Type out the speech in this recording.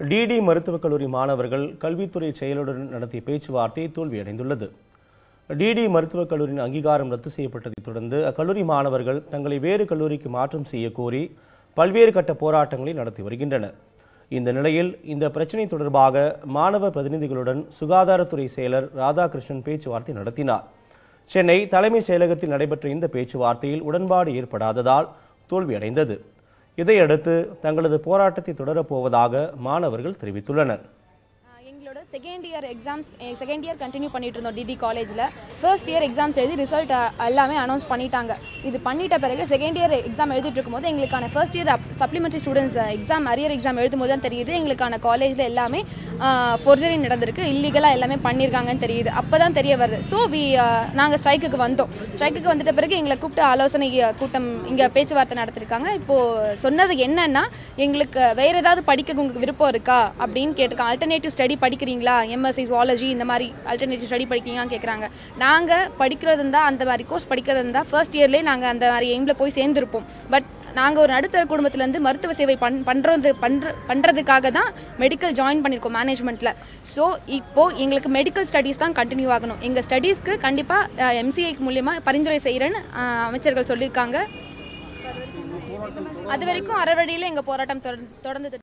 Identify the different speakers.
Speaker 1: DD மருத்துவக் கல்லூரி மாணவர்கள் கல்வித்துறை செயலுடன் நடத்திய பேச்சுவார்த்தை தோல்வியடைந்துள்ளது. டிடி மருத்துவக் கல்லூரியின் அங்கீகாரம் ரத்து செய்யப்பட்டதைத் தொடர்ந்து அக்கல்லூரி மாணவர்கள் தங்களை வேறு கல்லூரிக்கு மாற்றம் செய்ய கோரி பல்வேறு கட்ட போராட்டங்களை நடத்தி வருகின்றனர். இந்த நிலையில் இந்த பிரச்சினை தொடர்பாக மாணவ பிரதிநிதிகளுடன் சுகாதாரத்துறை செயலர் ராதாகிருஷ்ணன் பேச்சுவார்த்தை நடத்தினார். சென்னை தலைமைச் செயலகத்தில் நடைபெற்ற இந்த பேச்சுவார்த்தையில் உடன்பாடு ஏற்படாததால் தோல்வியடைந்தது. இதையடுத்து தங்களது போராட்டத்தை தொடரப்போவதாக மாணவர்கள் தெரிவித்துள்ளனர்.
Speaker 2: Second year exams second year continue பண்ணிட்டு இருந்தோம் டிடி காலேஜில் ஃபர்ஸ்ட் இயர் எக்ஸாம்ஸ் எழுதி ரிசல்ட் எல்லாமே அனௌன்ஸ் பண்ணிட்டாங்க. இது பண்ணிட்ட பிறகு செகண்ட் இயர் எக்ஸாம் எழுதிட்டு இருக்கும்போது எங்களுக்கான first year supplementary students exam arrear exam எழுதும் போது தான் தெரியுது. எங்களுக்கான காலேஜில் எல்லாமே ஃபோர்ஜரி நடந்திருக்கு. இல்லீகலாக எல்லாமே பண்ணியிருக்காங்கன்னு தெரியுது. அப்போ தான் தெரிய வருது. ஸோ வி நாங்கள் ஸ்ட்ரைக்குக்கு வந்தோம். ஸ்ட்ரைக்குக்கு வந்துட்ட பிறகு எங்களை கூப்பிட்டு ஆலோசனை கூட்டம் இங்கே பேச்சுவார்த்தை நடத்திருக்காங்க. இப்போது சொன்னது என்னன்னா எங்களுக்கு வேறு ஏதாவது படிக்க உங்களுக்கு விருப்பம் இருக்கா? அப்படின்னு கேட்டிருக்காங்க. அல்டர்னேட்டிவ் ஸ்டடி படிக்கிறீங்க படிக்கிறீங்களா? எம்எஸ்சி ஜுவாலஜி இந்த மாதிரி அல்டர்னேட்டிவ் ஸ்டடி படிக்கிறீங்களான்னு கேட்குறாங்க நாங்கள் படிக்கிறது இருந்தால் அந்த மாதிரி கோர்ஸ் படிக்கிறது இருந்தால் ஃபர்ஸ்ட் இயர்லேயே நாங்கள் அந்த மாதிரி எய்மில் போய் சேர்ந்துருப்போம். பட் நாங்கள் ஒரு நடுத்தர குடும்பத்துலேருந்து மருத்துவ சேவை பண் பண்ணுறது பண்ணுற பண்ணுறதுக்காக தான் மெடிக்கல் ஜாயின் பண்ணியிருக்கோம் மேனேஜ்மெண்ட்டில் ஸோ இப்போது எங்களுக்கு மெடிக்கல் ஸ்டடீஸ் தான் கண்டினியூ ஆகணும். எங்கள் ஸ்டடீஸ்க்கு கண்டிப்பாக எம்சிஐக்கு மூலியமாக பரிந்துரை செய்கிறேன்னு அமைச்சர்கள் சொல்லியிருக்காங்க. அது வரைக்கும் அறவழியில் எங்கள் போராட்டம் தொடர்ந்து